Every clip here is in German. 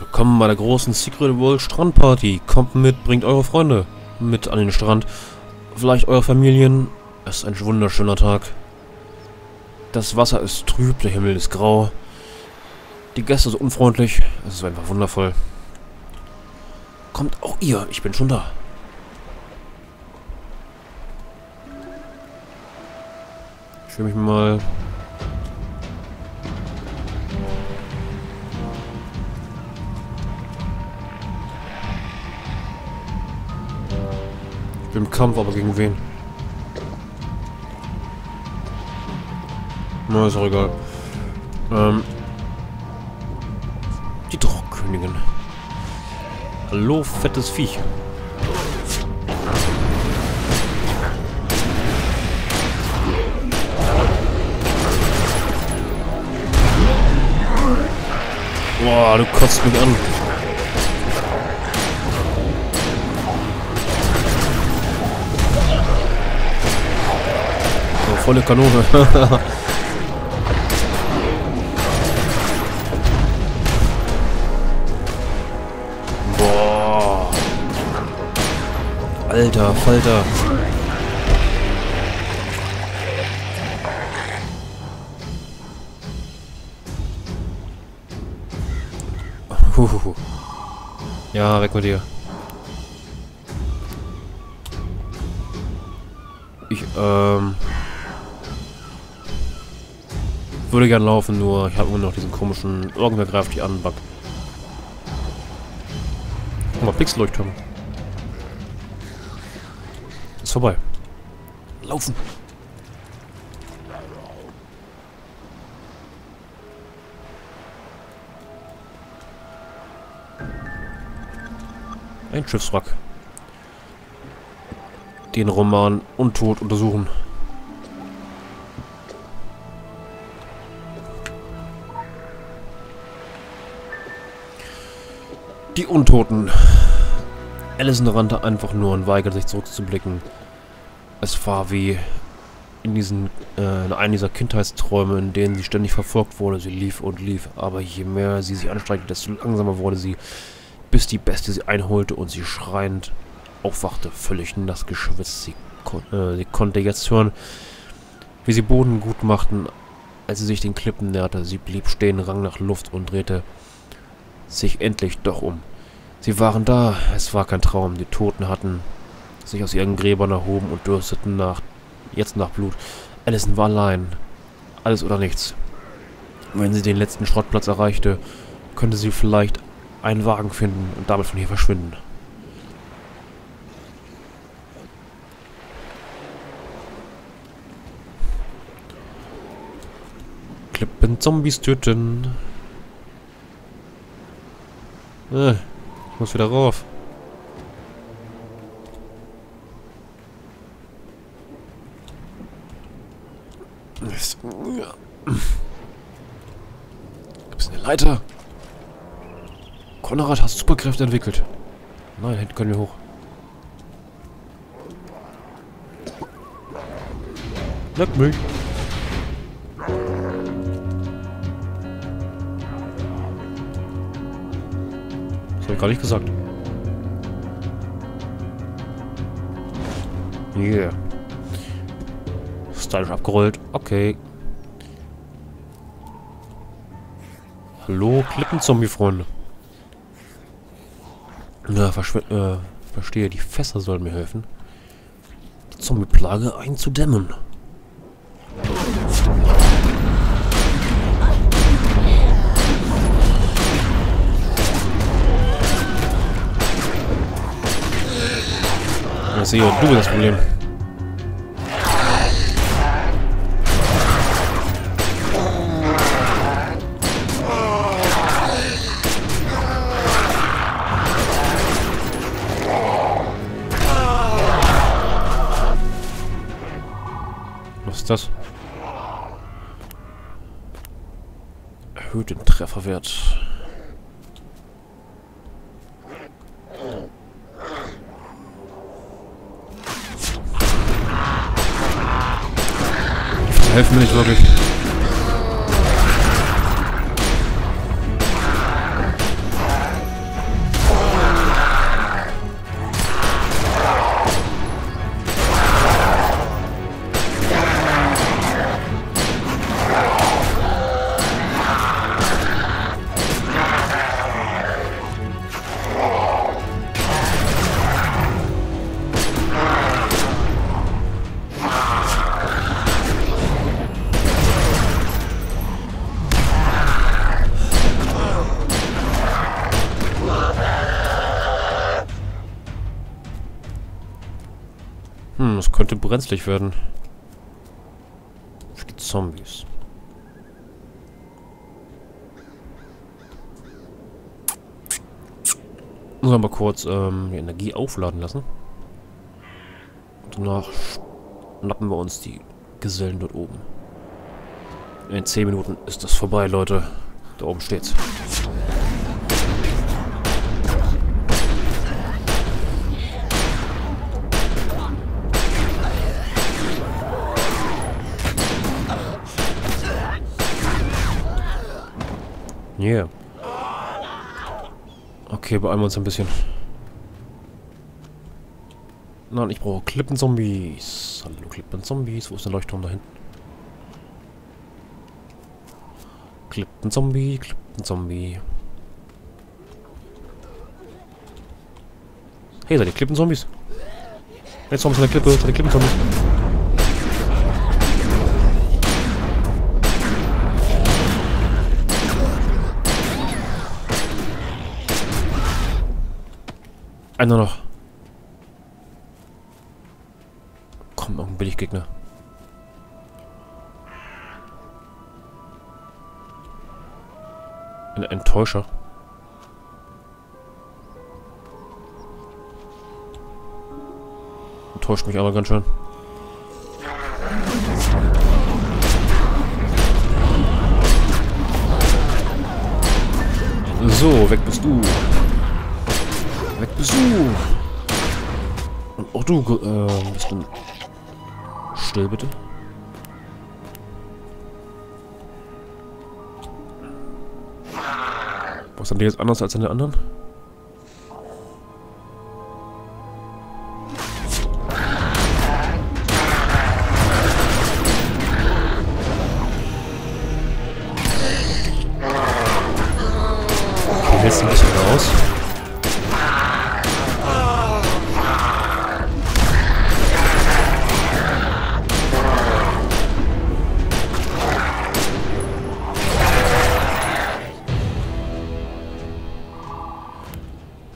Willkommen bei der großen Secret World Strandparty. Kommt mit, bringt eure Freunde mit an den Strand. Vielleicht eure Familien. Es ist ein wunderschöner Tag. Das Wasser ist trüb, der Himmel ist grau. Die Gäste sind unfreundlich. Es ist einfach wundervoll. Kommt auch ihr, ich bin schon da. Ich will mich mal im Kampf, aber gegen wen? Na, ist auch egal. Ähm. Die Drohkönigin. Hallo, fettes Viech. Boah, du kotzt mich an. Volle Kanone. Boah. Alter, Falter. Huhuhu. Ja, weg mit dir. Ich, ähm... Würde gern laufen, nur ich habe immer noch diesen komischen... Irgendwer greift dich an, Bug. Guck mal, Pixelleuchtturm. Ist vorbei. Laufen! Ein Schiffswrack. Den Roman Untot untersuchen. Die Untoten. Allison rannte einfach nur und weigerte sich zurückzublicken. Es war wie in diesen, äh, in einem dieser Kindheitsträume, in denen sie ständig verfolgt wurde. Sie lief und lief, aber je mehr sie sich anstrengte, desto langsamer wurde sie bis die Beste sie einholte und sie schreiend aufwachte, völlig nass geschwitzt. Sie, kon äh, sie konnte jetzt hören, wie sie Boden gut machten, als sie sich den Klippen näherte. Sie blieb stehen, rang nach Luft und drehte sich endlich doch um. Sie waren da, es war kein Traum. Die Toten hatten sich aus ihren Gräbern erhoben und dürsteten nach, jetzt nach Blut. Allison war allein. Alles oder nichts. Wenn sie den letzten Schrottplatz erreichte, könnte sie vielleicht einen Wagen finden und damit von hier verschwinden. Klippen Zombies töten. Äh, ich muss wieder rauf. Gibt's eine Leiter? Konrad, hast Superkräfte entwickelt. Nein, hinten können wir hoch. Leck mich. Habe ich gar nicht gesagt. Yeah. Stylisch abgerollt. Okay. Hallo, Klippenzombie-Freunde. Na, äh, verstehe, die Fässer sollen mir helfen, die Zombie-Plage einzudämmen. Ich sehe, du bist das Problem. Was ist das? Erhöht den Trefferwert. Helfen mir nicht wirklich. Könnte brenzlig werden. Für die Zombies. Muss aber kurz ähm, die Energie aufladen lassen. Danach schnappen wir uns die Gesellen dort oben. In 10 Minuten ist das vorbei, Leute. Da oben steht's. Yeah. Okay, beeilen wir uns ein bisschen. Nein, ich brauche Klippenzombies. Hallo Klippenzombies. Wo ist der Leuchtturm da hinten? Klippenzombie, Klippenzombie. Hey, seid ihr Klippenzombies? Jetzt kommt eine Klippe, seid ihr Klippenzombies? Einer noch. Komm, noch ein Billiggegner. Ein Enttäuscher. Enttäuscht mich aber ganz schön. So, weg bist du. Bist du. Und auch du, äh, bist du... Still, bitte. Was haben die jetzt anders als an den anderen?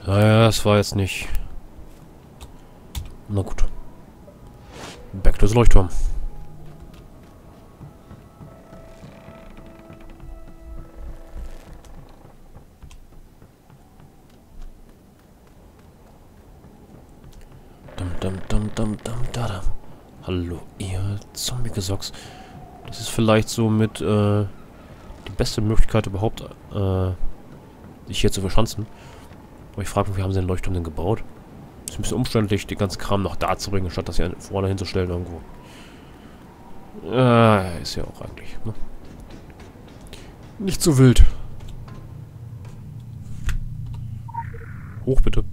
Naja, das war jetzt nicht... Na gut. Back to the Leuchtturm. Dum, dum, dum, dum, dum, da, dum. Hallo, ihr Zombie-Gesocks. Das ist vielleicht so mit äh, die beste Möglichkeit überhaupt, äh, sich hier zu verschanzen. Aber ich frage mich, wie haben sie den Leuchtturm denn gebaut? Ist ein bisschen umständlich, den ganzen Kram noch da zu bringen, statt das hier vorne hinzustellen irgendwo. Äh, ist ja auch eigentlich, ne? Nicht so wild. Hoch bitte.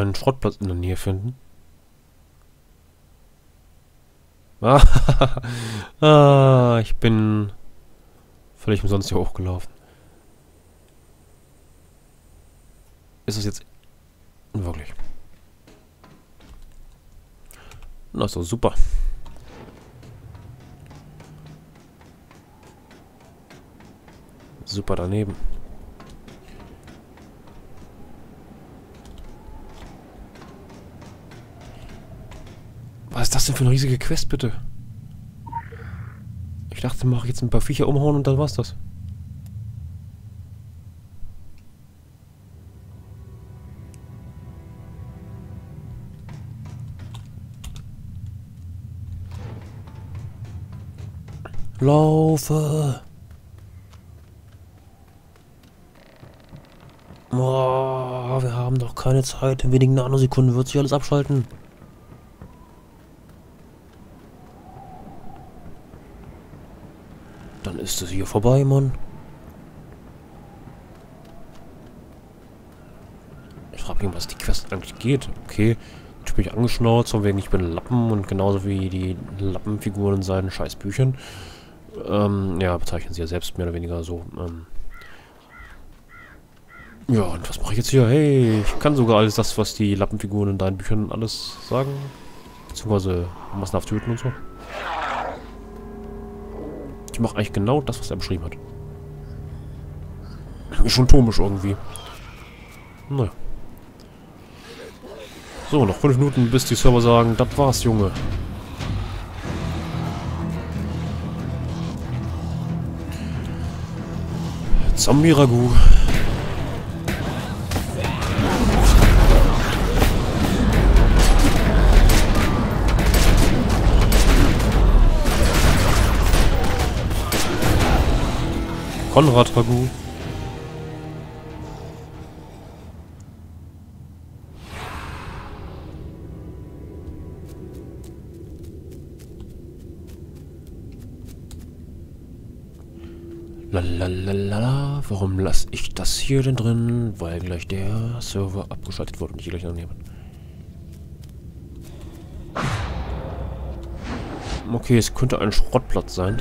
Einen Schrottplatz in der Nähe finden. Ah, ich bin völlig umsonst hier hochgelaufen. Ist es jetzt wirklich? Na so, super. Super daneben. Was ist das denn für eine riesige Quest, bitte? Ich dachte, mache jetzt ein paar Viecher umhauen und dann war's das. Laufe! Oh, wir haben doch keine Zeit. In wenigen Nanosekunden wird sich alles abschalten. Dann ist es hier vorbei, Mann. Ich frage mich, was die Quest eigentlich geht. Okay, ich bin angeschnauzt, von wegen ich bin Lappen und genauso wie die Lappenfiguren in seinen scheiß Büchern. Ähm, ja, bezeichnen sie ja selbst mehr oder weniger so. Ähm, Ja, und was mache ich jetzt hier? Hey, ich kann sogar alles das, was die Lappenfiguren in deinen Büchern alles sagen. Beziehungsweise massenhaft töten und so. Ich mache eigentlich genau das, was er beschrieben hat. Ist schon komisch irgendwie. Naja. So, noch fünf Minuten, bis die Server sagen, das war's, Junge. Zombie-Ragout. Konrad Ragout. Lalalala, warum lasse ich das hier denn drin? Weil gleich der Server abgeschaltet wurde und ich gleich noch nehme. Okay, es könnte ein Schrottplatz sein.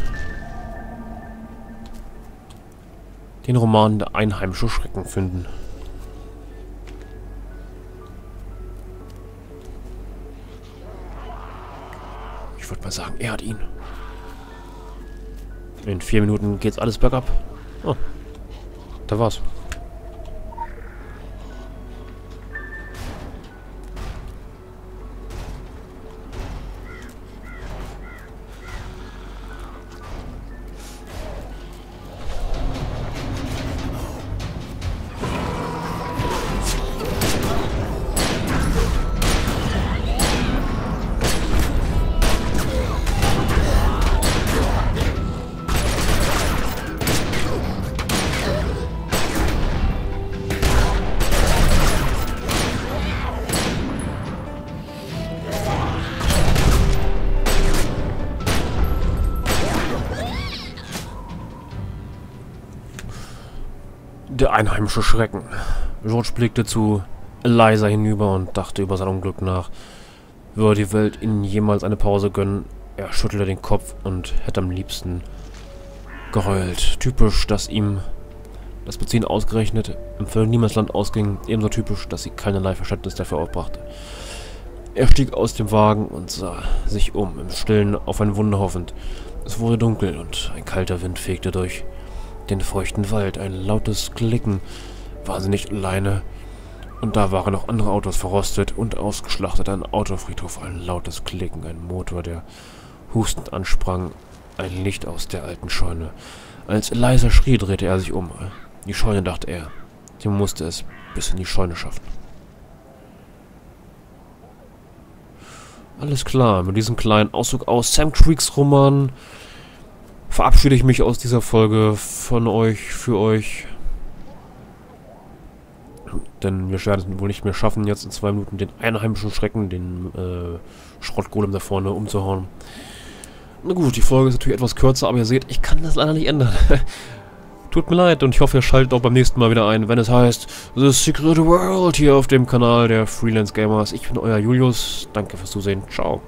Den Roman der einheimische Schrecken finden. Ich würde mal sagen, er hat ihn. In vier Minuten geht's alles bergab. Oh, da war's. Einheimische Schrecken. George blickte zu Eliza hinüber und dachte über sein Unglück nach. Würde die Welt ihnen jemals eine Pause gönnen? Er schüttelte den Kopf und hätte am liebsten geheult. Typisch, dass ihm das Beziehen ausgerechnet im Niemandsland ausging. Ebenso typisch, dass sie keinerlei Verständnis dafür aufbrachte. Er stieg aus dem Wagen und sah sich um, im Stillen auf ein Wunder hoffend. Es wurde dunkel und ein kalter Wind fegte durch den feuchten Wald. Ein lautes Klicken. War sie nicht alleine? Und da waren noch andere Autos verrostet und ausgeschlachtet. Ein Autofriedhof, ein lautes Klicken, ein Motor, der hustend ansprang. Ein Licht aus der alten Scheune. Als leiser schrie, drehte er sich um. Die Scheune, dachte er. Sie musste es bis in die Scheune schaffen. Alles klar, mit diesem kleinen Auszug aus Sam Creeks Roman verabschiede ich mich aus dieser Folge von euch, für euch. Denn wir werden es wohl nicht mehr schaffen, jetzt in zwei Minuten den einheimischen Schrecken, den äh, Schrottgolem da vorne umzuhauen. Na gut, die Folge ist natürlich etwas kürzer, aber ihr seht, ich kann das leider nicht ändern. Tut mir leid und ich hoffe, ihr schaltet auch beim nächsten Mal wieder ein, wenn es heißt The Secret World hier auf dem Kanal der Freelance Gamers. Ich bin euer Julius. Danke fürs Zusehen. Ciao.